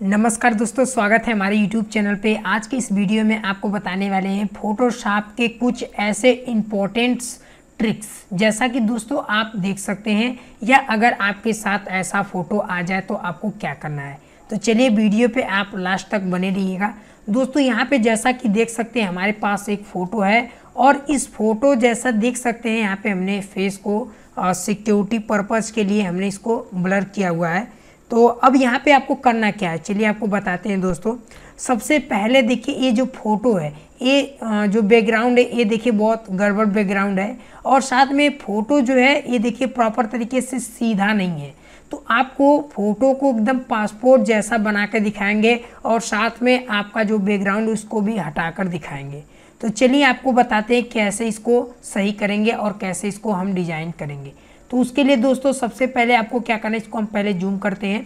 नमस्कार दोस्तों, स्वागत है हमारे YouTube चैनल पे। आज के इस वीडियो में आपको बताने वाले हैं फोटोशॉप के कुछ ऐसे इम्पोर्टेंट्स ट्रिक्स जैसा कि दोस्तों, आप देख सकते हैं, या अगर आपके साथ ऐसा फ़ोटो आ जाए तो आपको क्या करना है? तो चलिए वीडियो पे आप लास्ट तक बने रहिएगा। दोस्तों, यहाँ पे जैसा कि देख सकते हैं, हमारे पास एक फ़ोटो है, और इस फ़ोटो जैसा देख सकते हैं, यहाँ पे हमने फेस को सिक्योरिटी पर्पज़ के लिए हमने इसको ब्लर किया हुआ है। तो अब यहाँ पे आपको करना क्या है? चलिए आपको बताते हैं दोस्तों। सबसे पहले देखिए, ये जो फ़ोटो है, ये जो बैकग्राउंड है, ये देखिए बहुत गड़बड़ बैकग्राउंड है। और साथ में फ़ोटो जो है, ये देखिए प्रॉपर तरीके से सीधा नहीं है। तो आपको फ़ोटो को एकदम पासपोर्ट जैसा बना कर दिखाएँगे और साथ में आपका जो बैकग्राउंड उसको भी हटा कर दिखाएँगे। तो चलिए आपको बताते हैं कैसे इसको सही करेंगे और कैसे इसको हम डिज़ाइन करेंगे। तो उसके लिए दोस्तों सबसे पहले आपको क्या करना है इसको हम पहले जूम करते हैं।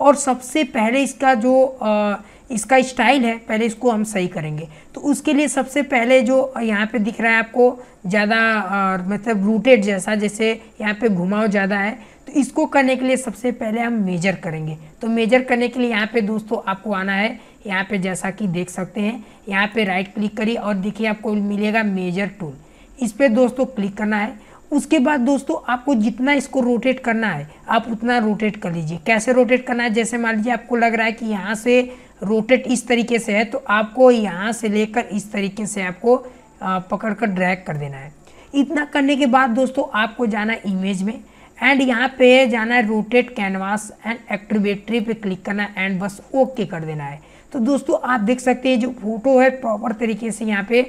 और सबसे पहले इसका जो आ, इसका स्टाइल है पहले इसको हम सही करेंगे। तो उसके लिए सबसे पहले जो यहाँ पे दिख रहा है आपको ज़्यादा मतलब रूटेड जैसा जैसे यहाँ पे घुमाव ज़्यादा है तो इसको करने के लिए सबसे पहले हम मेजर करेंगे। तो मेजर करने के लिए यहाँ पे दोस्तों आपको आना है। यहाँ पे जैसा कि देख सकते हैं यहाँ पे राइट क्लिक करिए और देखिए आपको मिलेगा मेजर टूल इस पर दोस्तों क्लिक करना है। उसके बाद दोस्तों, आपको जितना इसको रोटेट करना है, आप उतना रोटेट कर लीजिए। कैसे रोटेट करना है? जैसे मान लीजिए आपको लग रहा है कि यहाँ से रोटेट इस तरीके से है तो आपको यहाँ से लेकर इस तरीके से आपको पकड़ कर ड्रैग कर देना है। इतना करने के बाद दोस्तों, आपको जाना है इमेज में एंड यहाँ पे जाना है रोटेट कैनवास एंड एक्टिवेटरी पे क्लिक करना है एंड बस ओके कर देना है। तो दोस्तों, आप देख सकते हैं, जो फ़ोटो है प्रॉपर तरीके से यहाँ पे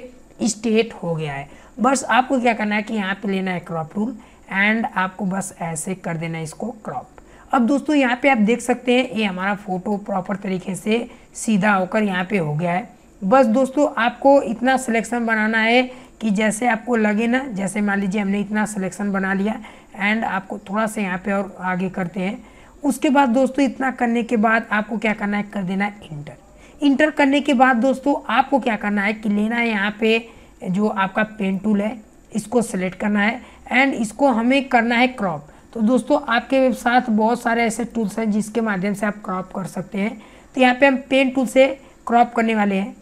स्टेट हो गया है। बस आपको क्या करना है कि यहाँ पे लेना है क्रॉप टूल एंड आपको बस ऐसे कर देना है इसको क्रॉप अब दोस्तों, यहाँ पे आप देख सकते हैं, ये हमारा फ़ोटो प्रॉपर तरीके से सीधा होकर यहाँ पे हो गया है। बस दोस्तों, आपको इतना सिलेक्शन बनाना है कि जैसे आपको लगे ना, जैसे मान लीजिए हमने इतना सिलेक्शन बना लिया एंड आपको थोड़ा सा यहाँ पे और आगे करते हैं। उसके बाद दोस्तों, इतना करने के बाद आपको क्या करना है, कर देना है इंटर इंटर करने के बाद दोस्तों, आपको क्या करना है कि लेना है यहाँ पे जो आपका पेन टूल है, इसको सेलेक्ट करना है एंड इसको हमें करना है क्रॉप तो दोस्तों, आपके साथ बहुत सारे ऐसे टूल्स हैं जिसके माध्यम से आप क्रॉप कर सकते हैं। तो यहाँ पे हम पेन टूल से क्रॉप करने वाले हैं।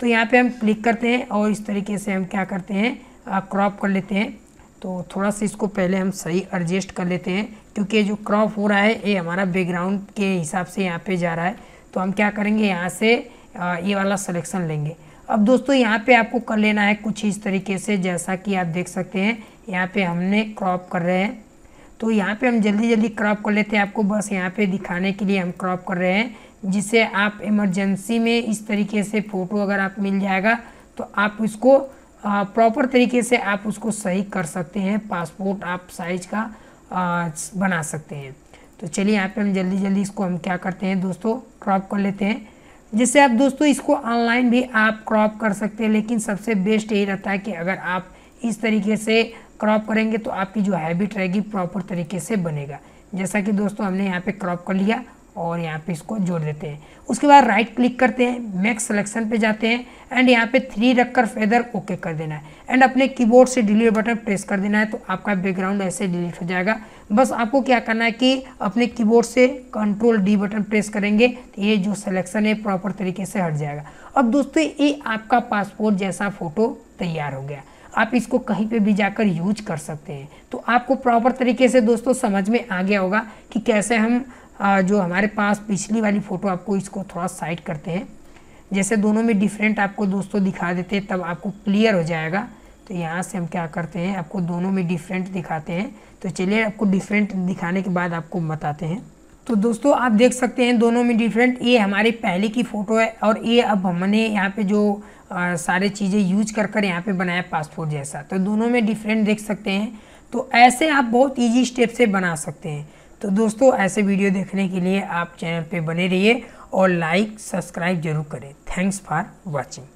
तो यहाँ पे हम क्लिक करते हैं और इस तरीके से हम क्या करते हैं क्रॉप कर लेते हैं। तो थोड़ा सा इसको पहले हम सही एडजस्ट कर लेते हैं, क्योंकि जो क्रॉप हो रहा है, ये हमारा बैकग्राउंड के हिसाब से यहाँ पे जा रहा है। तो हम क्या करेंगे, यहाँ से ये वाला सिलेक्शन लेंगे। अब दोस्तों यहाँ पे आपको कर लेना है कुछ इस तरीके से जैसा कि आप देख सकते हैं। यहाँ पे हमने क्रॉप कर रहे हैं। तो यहाँ पे हम जल्दी जल्दी क्रॉप कर लेते हैं आपको बस यहाँ पे दिखाने के लिए हम क्रॉप कर रहे हैं जिससे आप इमरजेंसी में इस तरीके से फ़ोटो अगर आप मिल जाएगा तो आप उसको प्रॉपर तरीके से आप उसको सही कर सकते हैं पासपोर्ट आप साइज़ का आ, बना सकते हैं। तो चलिए यहाँ पे हम जल्दी जल्दी इसको हम क्या करते हैं दोस्तों क्रॉप कर लेते हैं। जिससे आप दोस्तों इसको ऑनलाइन भी आप क्रॉप कर सकते हैं, लेकिन सबसे बेस्ट यही रहता है कि अगर आप इस तरीके से क्रॉप करेंगे तो आपकी जो हैबिट रहेगी प्रॉपर तरीके से बनेगा। जैसा कि दोस्तों हमने यहाँ पे क्रॉप कर लिया और यहाँ पे इसको जोड़ देते हैं। उसके बाद राइट क्लिक करते हैं मैक्स सिलेक्शन पे जाते हैं एंड यहाँ पे थ्री रखकर फेदर ओके कर देना है। एंड अपने कीबोर्ड से डिलीट बटन प्रेस कर देना है तो आपका बैकग्राउंड ऐसे डिलीट हो जाएगा। बस आपको क्या करना है कि अपने कीबोर्ड से कंट्रोल डी बटन प्रेस करेंगे तो ये जो सिलेक्शन है प्रॉपर तरीके से हट जाएगा। अब दोस्तों, ये आपका पासपोर्ट जैसा फ़ोटो तैयार हो गया। आप इसको कहीं पे भी जाकर यूज़ कर सकते हैं। तो आपको प्रॉपर तरीके से दोस्तों समझ में आ गया होगा कि कैसे हम जो हमारे पास पिछली वाली फ़ोटो आपको इसको थोड़ा साइड करते हैं। जैसे दोनों में डिफरेंट आपको दोस्तों दिखा देते हैं तब आपको क्लियर हो जाएगा। तो यहाँ से हम क्या करते हैं आपको दोनों में डिफरेंट दिखाते हैं। तो चलिए आपको डिफरेंट दिखाने के बाद आपको बताते हैं। तो दोस्तों आप देख सकते हैं दोनों में डिफरेंट ये हमारी पहले की फ़ोटो है और ये अब हमने यहाँ पे जो आ, सारे चीज़ें यूज़ कर कर यहाँ पे बनाया पासपोर्ट जैसा। तो दोनों में डिफरेंट देख सकते हैं। तो ऐसे आप बहुत ईजी स्टेप से बना सकते हैं। तो दोस्तों, ऐसे वीडियो देखने के लिए आप चैनल पे बने रहिए और लाइक सब्सक्राइब ज़रूर करें। Thanks for watching